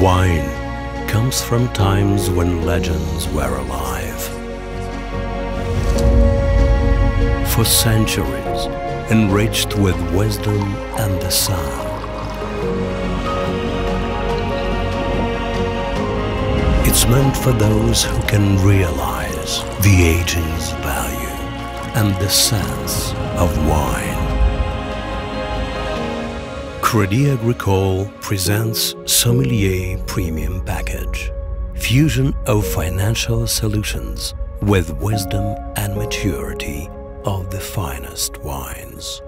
Wine comes from times when legends were alive. For centuries, enriched with wisdom and the sun. It's meant for those who can realize the aging's value and the sense of wine. Crédit Agricole presents Sommelier Premium Package. Fusion of financial solutions with wisdom and maturity of the finest wines.